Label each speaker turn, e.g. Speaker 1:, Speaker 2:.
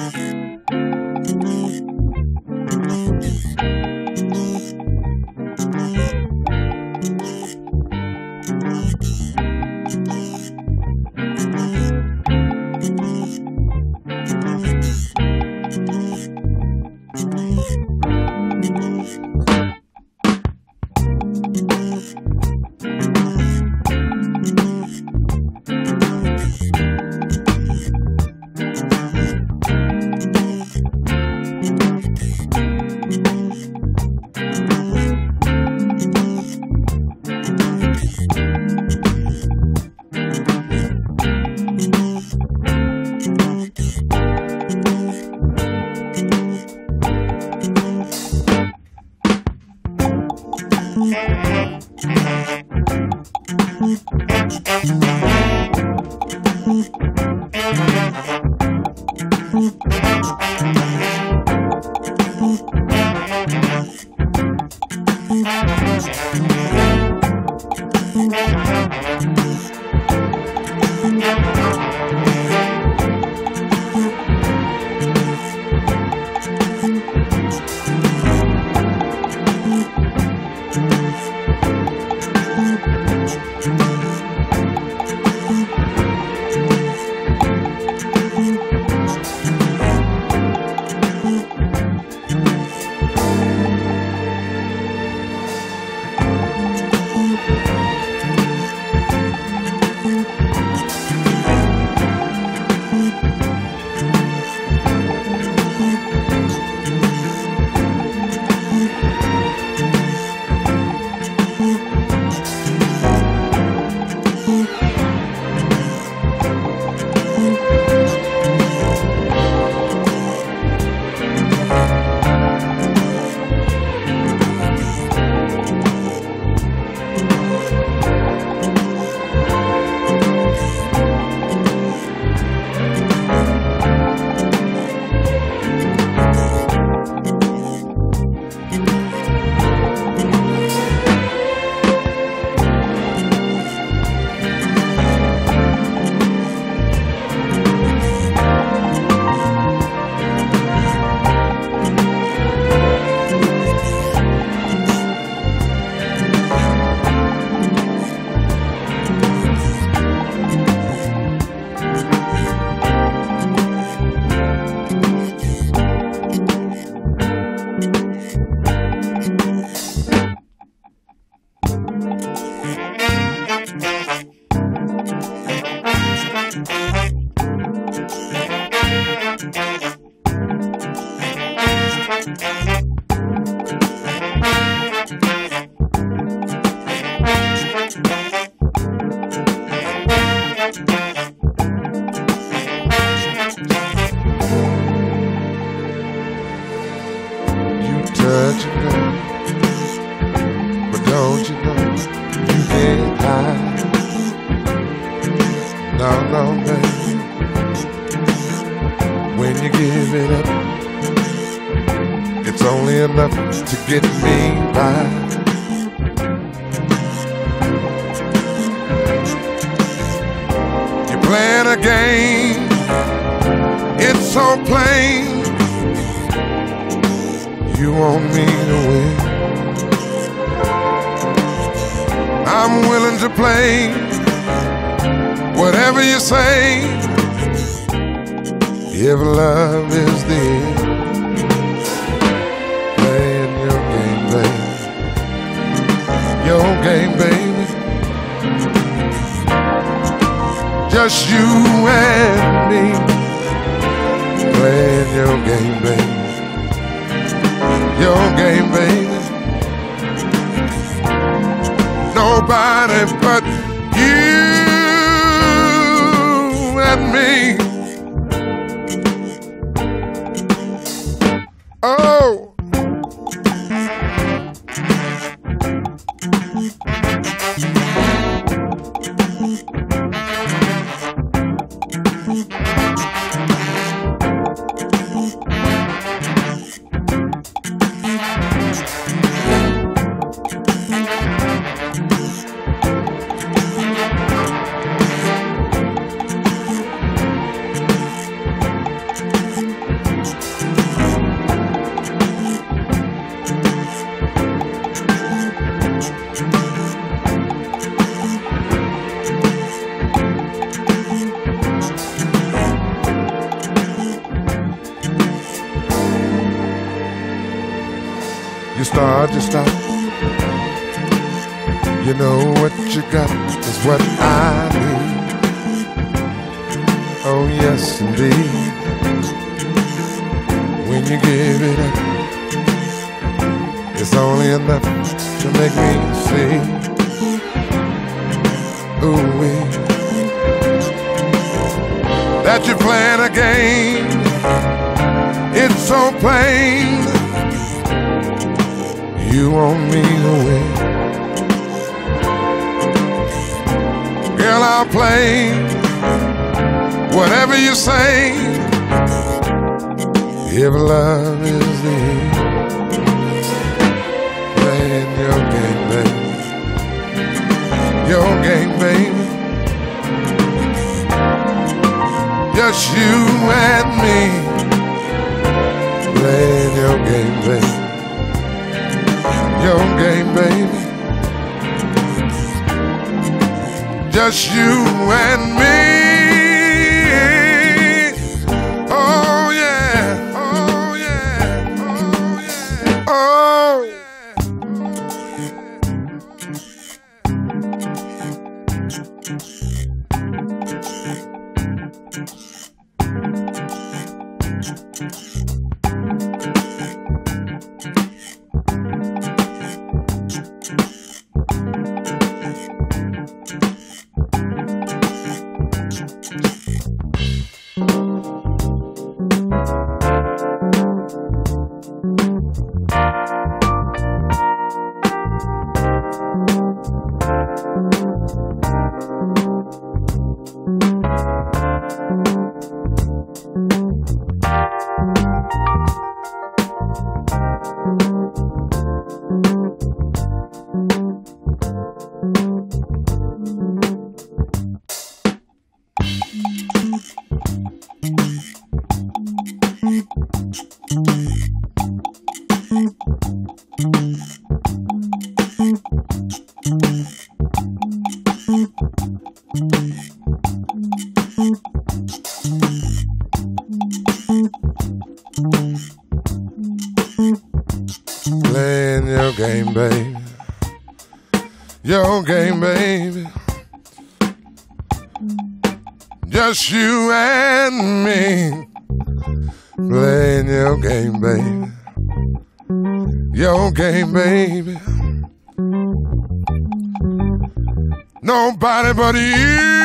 Speaker 1: Bye. Música touch but don't you know you can't hide? No, no, baby. When you give it up, it's only enough to get me by. You're playing a game. It's so plain you want me to win. I'm willing to play whatever you say. If love is the end, playing your game, baby. Your game, baby. Just you and me playing your game, baby your game, baby. Nobody but you and me. You start to stop. You know what you got is what I need. Oh, yes, indeed. When you give it up, it's only enough to make me see. Ooh. That you're playing a game, it's so plain. You want me to win. Girl, I'll play whatever you say. If love is the playing your game, baby, your game, baby. Just you and me Just you and me. Playing your game, baby. Your game, baby. Just you and me. Playing your game, baby. Your game, baby. Nobody but you.